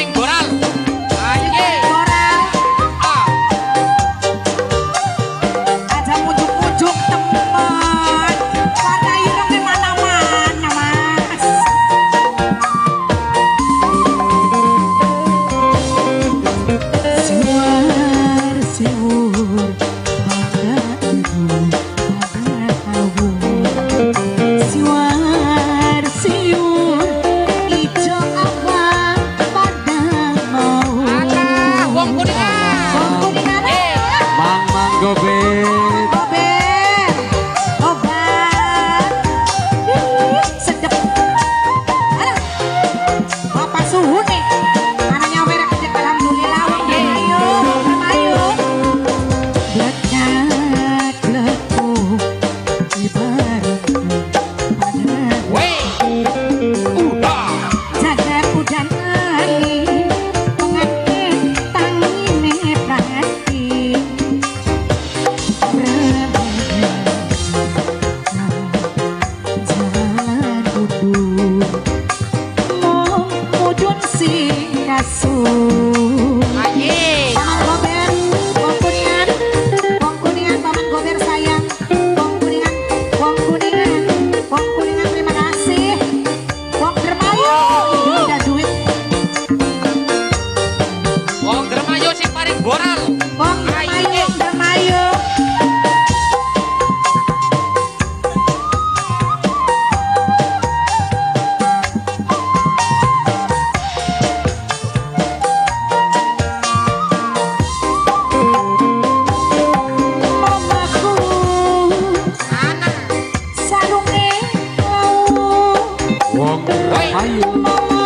temporada. go, big. 我还